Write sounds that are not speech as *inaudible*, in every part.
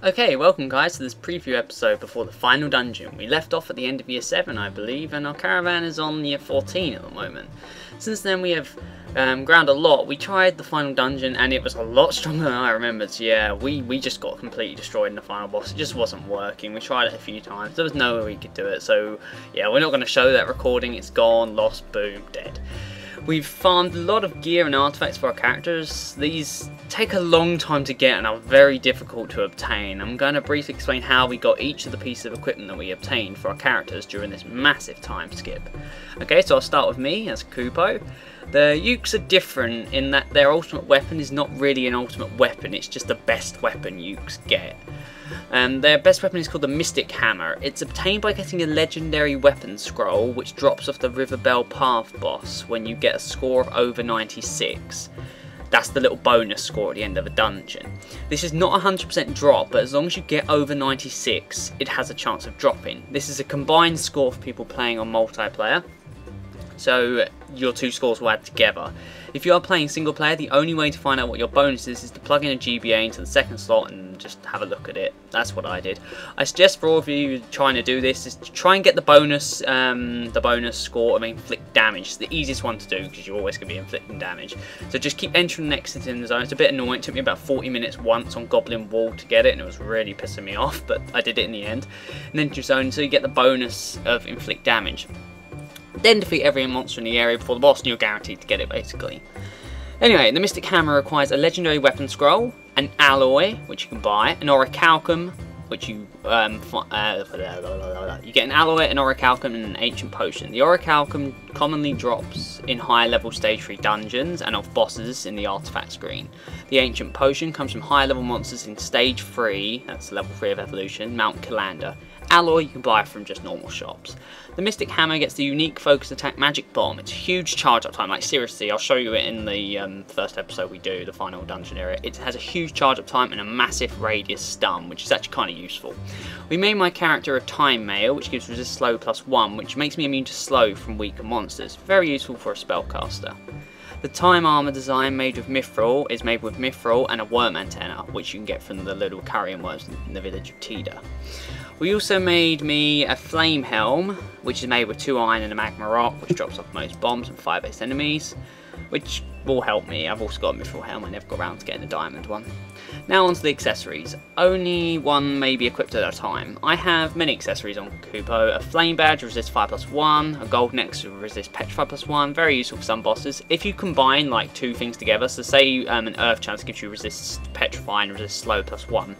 Okay, welcome guys to this preview episode before the final dungeon. We left off at the end of year 7 I believe and our caravan is on year 14 at the moment. Since then we have um, ground a lot. We tried the final dungeon and it was a lot *laughs* stronger than I remembered. So yeah, we, we just got completely destroyed in the final boss. It just wasn't working. We tried it a few times. There was no way we could do it. So yeah, we're not going to show that recording. It's gone, lost, boom, dead. We've farmed a lot of gear and artifacts for our characters. These take a long time to get and are very difficult to obtain. I'm going to briefly explain how we got each of the pieces of equipment that we obtained for our characters during this massive time skip. Okay, so I'll start with me as Kupo. The Yukes are different in that their ultimate weapon is not really an ultimate weapon, it's just the best weapon Yukes get. Um, their best weapon is called the Mystic Hammer. It's obtained by getting a legendary weapon scroll, which drops off the River Belle Path boss when you get a score of over 96. That's the little bonus score at the end of a dungeon. This is not 100% drop, but as long as you get over 96, it has a chance of dropping. This is a combined score for people playing on multiplayer so your two scores will add together. If you are playing single player, the only way to find out what your bonus is is to plug in a GBA into the second slot and just have a look at it. That's what I did. I suggest for all of you trying to do this is to try and get the bonus, um, the bonus score of inflict damage. It's the easiest one to do because you're always going to be inflicting damage. So just keep entering next in the zone. It's a bit annoying. It took me about 40 minutes once on Goblin Wall to get it, and it was really pissing me *laughs* off, but I did it in the end. And then your zone until you get the bonus of inflict damage. Then defeat every monster in the area before the boss and you're guaranteed to get it basically. Anyway, the Mystic Hammer requires a legendary weapon scroll, an alloy, which you can buy, an orichalcum, which you um, uh, you get an alloy, an orichalcum, and an ancient potion. The orichalcum commonly drops in higher level stage 3 dungeons and off bosses in the artifact screen. The ancient potion comes from higher level monsters in stage 3, that's level 3 of evolution, Mount Kilanda alloy you can buy from just normal shops. The Mystic Hammer gets the unique focus attack magic bomb. It's a huge charge up time, like seriously, I'll show you it in the um, first episode we do, the final dungeon area. It has a huge charge up time and a massive radius stun, which is actually kind of useful. We made my character a time mail, which gives resist slow plus one, which makes me immune to slow from weaker monsters. Very useful for a spellcaster. The time armor design made with mithril is made with mithril and a worm antenna, which you can get from the little carrion worms in the village of Tida. We also made me a flame helm, which is made with two iron and a magma rock, which drops off most bombs and fire-based enemies, which will help me. I've also got a mithril helm, I never got around to getting a diamond one. Now onto the accessories. Only one may be equipped at a time. I have many accessories on Kupo. A flame badge, resist 5 plus 1. A gold necklace, resist petrify plus 1. Very useful for some bosses. If you combine like two things together, so say um, an earth chance gives you resist petrify and resist slow plus 1.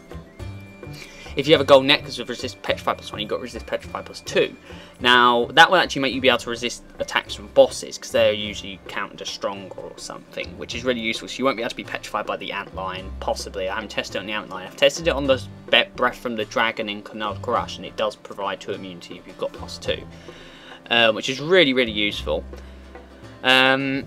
If you have a gold necklace with resist petrify plus 1, you've got resist petrify plus 2. Now, that will actually make you be able to resist attacks from bosses, because they're usually counted as stronger or something, which is really useful. So you won't be able to be petrified by the ant lion, possibly. I haven't tested it on the ant lion. I've tested it on the breath from the dragon in Conall Curach, and it does provide 2 immunity if you've got plus 2, uh, which is really, really useful. Um,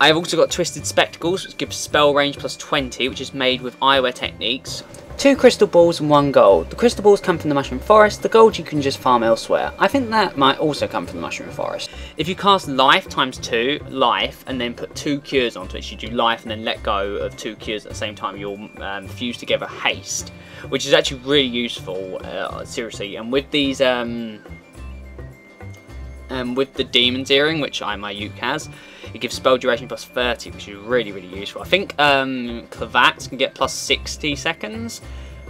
I've also got Twisted Spectacles, which gives spell range plus 20, which is made with eyewear techniques. Two crystal balls and one gold. The crystal balls come from the mushroom forest, the gold you can just farm elsewhere. I think that might also come from the mushroom forest. If you cast life times two, life, and then put two cures onto it, you do life and then let go of two cures at the same time, you'll um, fuse together haste, which is actually really useful, uh, seriously. And with these, um, um, with the Demon's Earring, which I my Yuke has, it gives spell duration plus 30, which is really, really useful. I think um, Clavats can get plus 60 seconds,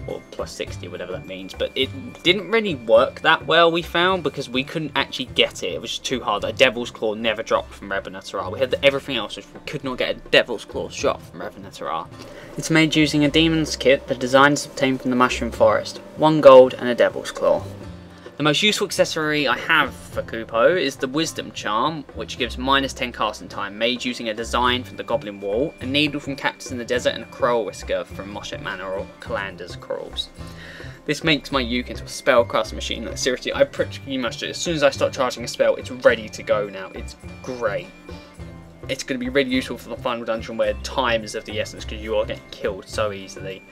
or plus 60, whatever that means, but it didn't really work that well, we found, because we couldn't actually get it. It was just too hard. A Devil's Claw never dropped from Ravenna We had everything else, which we could not get a Devil's Claw shot from Ravenna It's made using a Demon's Kit. The design is obtained from the Mushroom Forest. One gold and a Devil's Claw. The most useful accessory I have for Kupo is the Wisdom Charm, which gives minus 10 casting time, made using a design from the Goblin Wall, a needle from Cactus in the Desert, and a Coral Whisker from Moschet Manor or Kalander's Corals. This makes my Yuke into a spellcasting machine. Like, seriously, I pretty much, as soon as I start charging a spell, it's ready to go now. It's great. It's going to be really useful for the final dungeon where time is of the essence because you are getting killed so easily.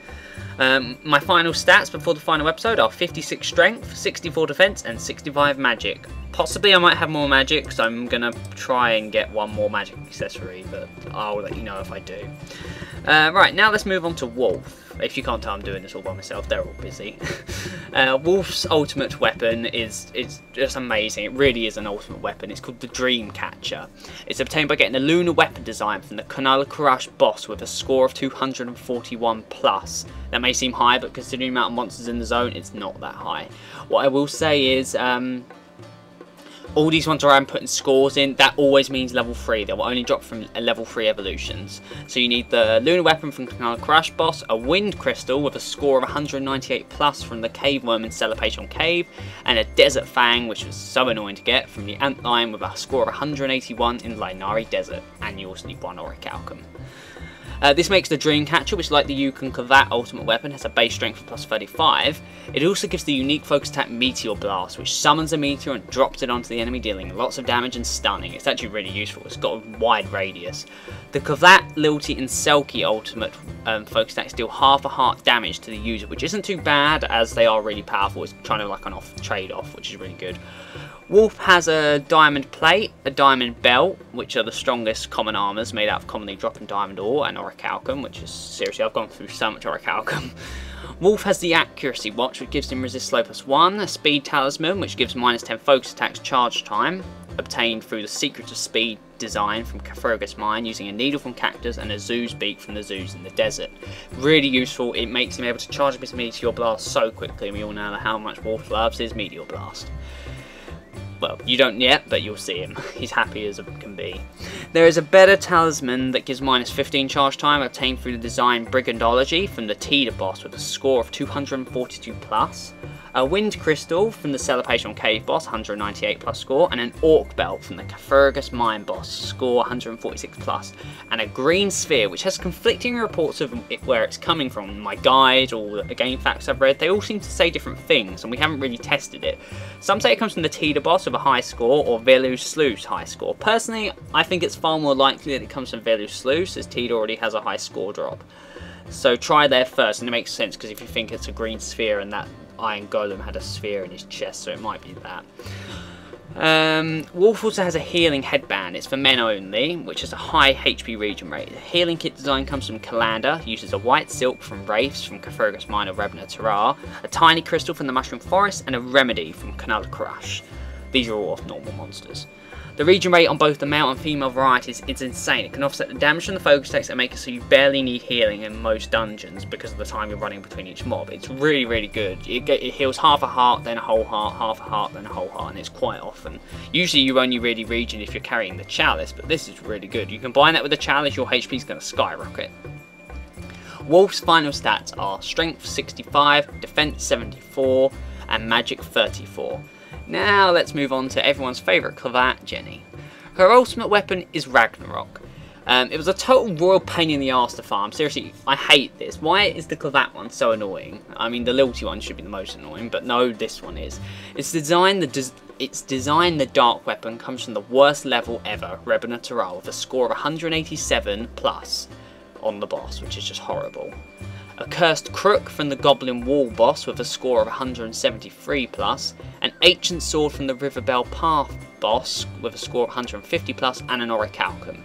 Um, my final stats before the final episode are 56 strength, 64 defense, and 65 magic. Possibly I might have more magic, so I'm going to try and get one more magic accessory, but I'll let you know if I do. Uh, right, now let's move on to Wolf. If you can't tell, I'm doing this all by myself. They're all busy. *laughs* uh, Wolf's ultimate weapon is is just amazing. It really is an ultimate weapon. It's called the Dream Catcher. It's obtained by getting a lunar weapon design from the Conall Curach boss with a score of 241 plus. That may seem high, but considering the amount of monsters in the zone, it's not that high. What I will say is. Um, all these ones where I'm putting scores in, that always means level 3. They will only drop from level 3 evolutions. So you need the Lunar Weapon from Conall Curach Boss, a Wind Crystal with a score of 198 plus from the Cave Worm in Selepation Cave, and a Desert Fang, which was so annoying to get, from the Ant Lion with a score of 181 in Lynari Desert. And you also need one Orichalcum. Uh, this makes the Dreamcatcher, which like the Yukon Clavat ultimate weapon, has a base strength of plus 35. It also gives the unique focus attack Meteor Blast, which summons a meteor and drops it onto the enemy, dealing lots of damage and stunning. It's actually really useful. It's got a wide radius. The Clavat, Lilty, and Selkie ultimate um, focus attacks deal half a heart damage to the user, which isn't too bad as they are really powerful. It's kind of like an off trade-off, which is really good. Wolf has a diamond plate, a diamond belt, which are the strongest common armors made out of commonly dropping diamond ore, and orichalcum, which is seriously, I've gone through so much orichalcum. *laughs* Wolf has the accuracy watch, which gives him resist slow plus 1, a speed talisman, which gives minus 10 focus attacks charge time, obtained through the Secret of Speed design from Cathuriges Mine using a needle from cactus and a Zu's beak from the Zus in the desert. Really useful, it makes him able to charge up his Meteor Blast so quickly, and we all know how much Wolf loves his Meteor Blast. Well, you don't yet, but you'll see him. *laughs* He's happy as can be. There is a better talisman that gives minus 15 charge time obtained through the design Brigandology from the Tida boss with a score of 242 plus a Wind Crystal from the Selepation Cave boss, 198 plus score, and an Orc Belt from the Cathuriges Mine boss, score 146 plus, and a Green Sphere, which has conflicting reports of it, where it's coming from. My guide or the GameFAQs I've read, they all seem to say different things, and we haven't really tested it. Some say it comes from the Tida boss with a high score, or Veo Lu Sluice high score. Personally, I think it's far more likely that it comes from Veo Lu Sluice, as Tida already has a high score drop. So try there first, and it makes sense because if you think it's a green sphere and that Iron Golem had a sphere in his chest, so it might be that. Um, Wolf also has a healing headband. It's for men only, which has a high HP regen rate. The healing kit design comes from Kilanda, uses a white silk from Wraiths from Cathuriges Minor Rebena Te Ra, a tiny crystal from the Mushroom Forest, and a remedy from Conall Curach. These are all off normal monsters. The regen rate on both the male and female varieties is insane. It can offset the damage from the focus text and make it so you barely need healing in most dungeons because of the time you're running between each mob. It's really, really good. It, it heals half a heart, then a whole heart, half a heart, then a whole heart, and it's quite often. Usually you only really regen if you're carrying the chalice, but this is really good. You combine that with the chalice, your HP is going to skyrocket. Wolf's final stats are Strength 65, Defense 74, and Magic 34. Now let's move on to everyone's favourite Clavat, Jenny. Her ultimate weapon is Ragnarok. Um, it was a total royal pain in the arse to farm. Seriously, I hate this. Why is the Clavat one so annoying? I mean, the Lilty one should be the most annoying, but no, this one is. It's designed the des its design, the dark weapon, comes from the worst level ever, Rebena with a score of 187 plus on the boss, which is just horrible a Cursed Crook from the Goblin Wall boss with a score of 173 plus, an Ancient Sword from the River Belle Path boss with a score of 150 plus, and an Orichalcum.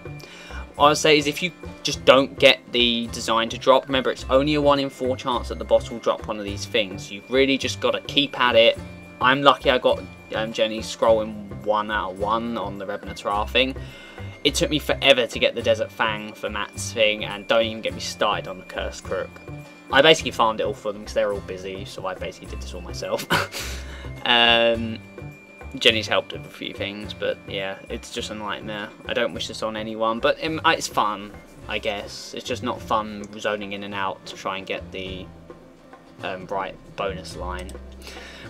What I would say is if you just don't get the design to drop, remember it's only a 1 in 4 chance that the boss will drop one of these things. You've really just got to keep at it. I'm lucky I got um, Jenny scrolling 1 out of 1 on the Rebena Te Ra thing. It took me forever to get the Desert Fang for Matt's thing, and don't even get me started on the Cursed Crook. I basically farmed it all for them because they're all busy, so I basically did this all myself. *laughs* um, Jenny's helped with a few things, but yeah, it's just a nightmare. I don't wish this on anyone, but it's fun, I guess. It's just not fun zoning in and out to try and get the um, right bonus line.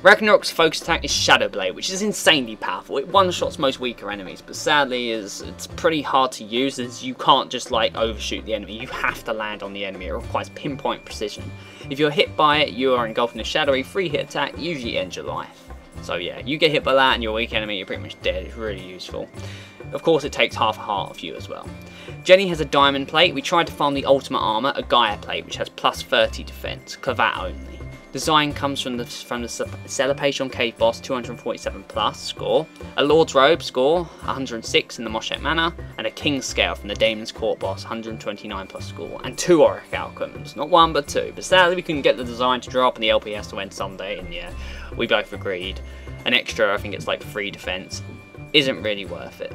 Ragnarok's focus attack is Shadow Blade, which is insanely powerful. It one-shots most weaker enemies, but sadly is it's pretty hard to use as you can't just like overshoot the enemy. You have to land on the enemy. It requires pinpoint precision. If you're hit by it, you are engulfed in a shadowy free hit attack, usually ends your life. So yeah, you get hit by that and you're a weak enemy, you're pretty much dead. It's really useful. Of course, it takes half a heart of you as well. Jenny has a diamond plate. We tried to farm the ultimate armor, a Gaia plate, which has plus 30 defense, Clavat only. Design comes from the from the Selepation Cave boss 247 plus score, a Lord's Robe score 106 in the Moschet Manor, and a King's Scale from the Daemon's Court boss 129 plus score, and two Orichalcums, not one but two. But sadly we couldn't get the design to drop and the LPS to end someday, and yeah, we both agreed. An extra, I think it's like free defense, isn't really worth it.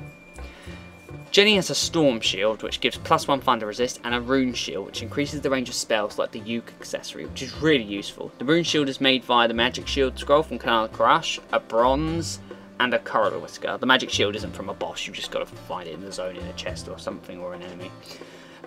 Jenny has a Storm Shield, which gives plus 1 Thunder Resist, and a Rune Shield, which increases the range of spells like the Yuke accessory, which is really useful. The Rune Shield is made via the Magic Shield scroll from Conall Curach, a Bronze, and a Coral Whisker. The Magic Shield isn't from a boss, you've just got to find it in the zone in a chest or something, or an enemy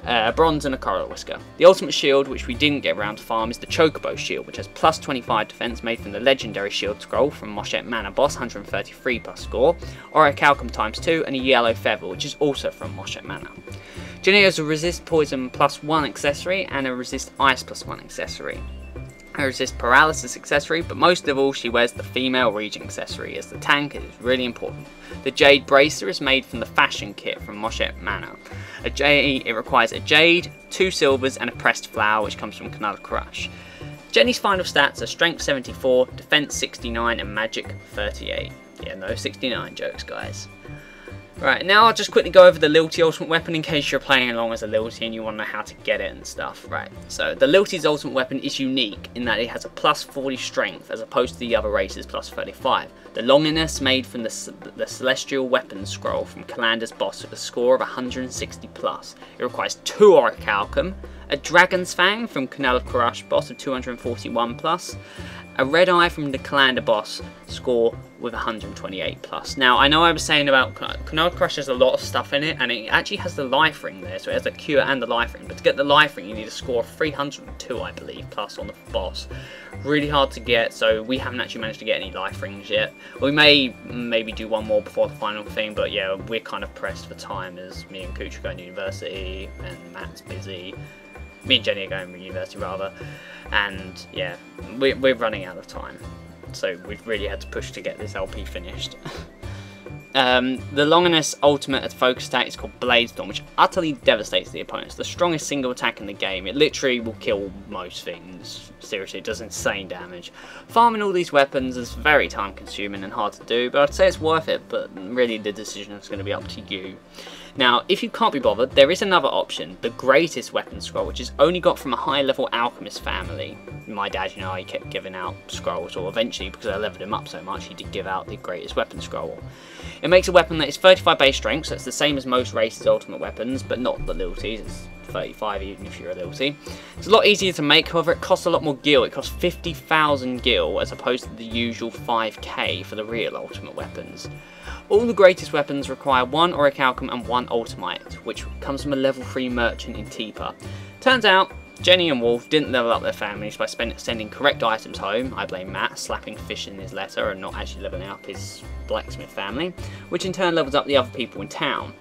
uh, bronze and a coral Whisker. The ultimate shield, which we didn't get around to farm, is the Chocobo shield, which has plus 25 defense made from the legendary shield scroll from Moschet Manor boss, 133 plus score, Orichalcum times 2, and a yellow feather, which is also from Moschet Manor. Jenny has a resist poison plus 1 accessory and a resist ice plus 1 accessory her resist paralysis accessory, but most of all she wears the female region accessory as the tank is really important. The Jade Bracer is made from the fashion kit from Moshet Manor. A jade, it requires a Jade, two silvers and a pressed flower which comes from Conall Curach. Jenny's final stats are Strength 74, Defense 69 and Magic 38. Yeah, no 69 jokes guys. Right, now I'll just quickly go over the Lilty Ultimate Weapon in case you're playing along as a Lilty and you want to know how to get it and stuff. Right, so the Lilty's Ultimate Weapon is unique in that it has a plus 40 strength as opposed to the other races plus 35. The Longinus made from the, the Celestial Weapon Scroll from Kilanda's boss with a score of 160 plus. It requires 2 Orichalcum, a Dragon's Fang from Canal of Karash boss of 241 plus, a red eye from the Kilanda boss score with 128 plus. Now I know I was saying about Conall Curach has a lot of stuff in it and it actually has the life ring there so it has the cure and the life ring but to get the life ring you need a score of 302 I believe plus on the boss. Really hard to get so we haven't actually managed to get any life rings yet. We may maybe do one more before the final thing but yeah we're kind of pressed for time as me and are going to university and Matt's busy me and Jenny are going to university rather, and yeah, we're, we're running out of time. So we've really had to push to get this LP finished. *laughs* Um, the Longinus ultimate focus attack is called Blade Storm, which utterly devastates the opponents. The strongest single attack in the game. It literally will kill most things. Seriously, it does insane damage. Farming all these weapons is very time consuming and hard to do, but I'd say it's worth it, but really the decision is going to be up to you. Now, if you can't be bothered, there is another option, the greatest weapon scroll, which is only got from a high level alchemist family. My dad, you know, kept giving out scrolls, or eventually, because I leveled him up so much, he did give out the greatest weapon scroll. It makes a weapon that is 35 base strength, so it's the same as most races' ultimate weapons, but not the little It's 35 even if you're a Lilty. It's a lot easier to make, however it costs a lot more gil. It costs 50,000 gil as opposed to the usual 5k for the real ultimate weapons. All the greatest weapons require one Orichalcum and one Ultimate, which comes from a level 3 merchant in Tipa. Turns out, Jenny and Wolf didn't level up their families by sending correct items home. I blame Matt, slapping fish in his letter and not actually leveling up his blacksmith family, which in turn levels up the other people in town.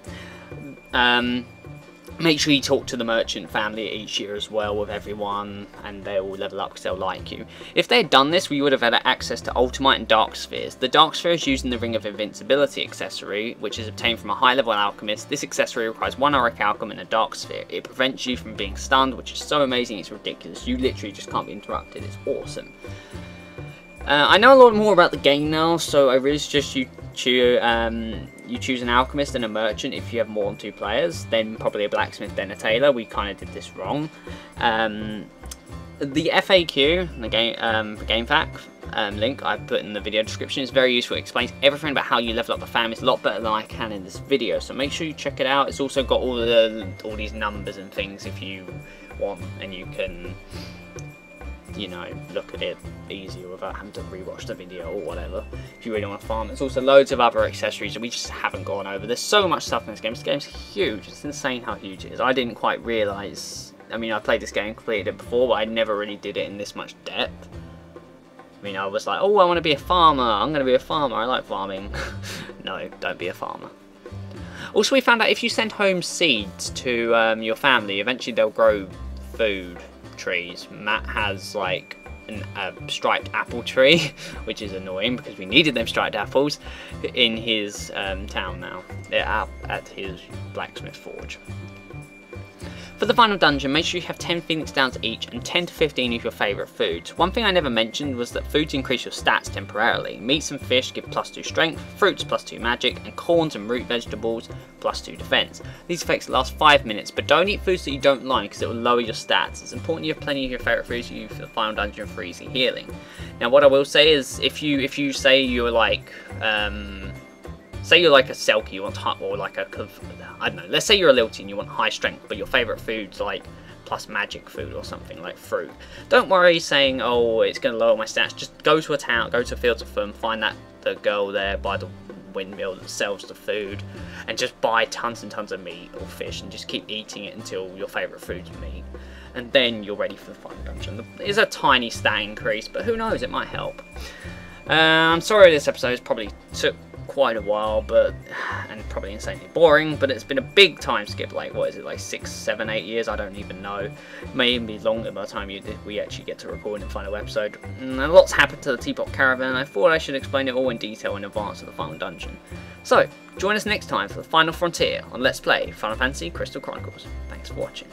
Um, Make sure you talk to the merchant family each year as well with everyone and they will level up because they'll like you. If they had done this, we would have had access to Ultimate and Dark Spheres. The Dark Sphere is using the Ring of Invincibility accessory, which is obtained from a high level alchemist. This accessory requires one Orichalcum and a Dark Sphere. It prevents you from being stunned, which is so amazing it's ridiculous. You literally just can't be interrupted. It's awesome. Uh, I know a lot more about the game now, so I really suggest you choose, um, you choose an alchemist and a merchant if you have more than two players, then probably a blacksmith, then a tailor. We kind of did this wrong. Um, the FAQ, the game, um, the GameFAQ um, link I put in the video description is very useful. It explains everything about how you level up the families a lot better than I can in this video. So make sure you check it out. It's also got all the all these numbers and things if you want, and you can you know, look at it easier without having to rewatch the video or whatever, if you really want to farm. There's also loads of other accessories that we just haven't gone over. There's so much stuff in this game. This game's huge. It's insane how huge it is. I didn't quite realise, I mean, I played this game, completed it before, but I never really did it in this much depth. I mean, I was like, oh, I want to be a farmer. I'm going to be a farmer. I like farming. *laughs* no, don't be a farmer. Also, we found out if you send home seeds to um, your family, eventually they'll grow food trees. Matt has like a uh, striped apple tree, *laughs* which is annoying because we needed them striped apples in his um, town now, at, at his blacksmith forge. For the final dungeon, make sure you have 10 Phoenix Downs each and 10 to 15 of your favourite foods. One thing I never mentioned was that foods increase your stats temporarily. Meats and fish give plus 2 strength, fruits plus 2 magic, and corns and root vegetables plus 2 defense. These effects last 5 minutes, but don't eat foods that you don't like because it will lower your stats. It's important you have plenty of your favourite foods you for the final dungeon for easy healing. Now what I will say is if you if you say you're like um, say you're like a Selkie, you want high, or like a, I don't know, let's say you're a Lilty and you want high strength, but your favourite food's like plus magic food or something like fruit. Don't worry saying, oh, it's going to lower my stats. Just go to a town, go to a Fields of Fum, find that the girl there by the windmill that sells the food, and just buy tons and tons of meat or fish and just keep eating it until your favourite food's meat. And then you're ready for the final dungeon. It's a tiny stat increase, but who knows, it might help. I'm sorry this episode probably took quite a while, but and probably insanely boring. But it's been a big time skip. Like what is it? Like six, seven, eight years? I don't even know. It may even be longer by the time you, we actually get to record the final episode. And a lot's happened to the Teapot Caravan. I thought I should explain it all in detail in advance of the final dungeon. So join us next time for the final frontier on Let's Play Final Fantasy Crystal Chronicles. Thanks for watching.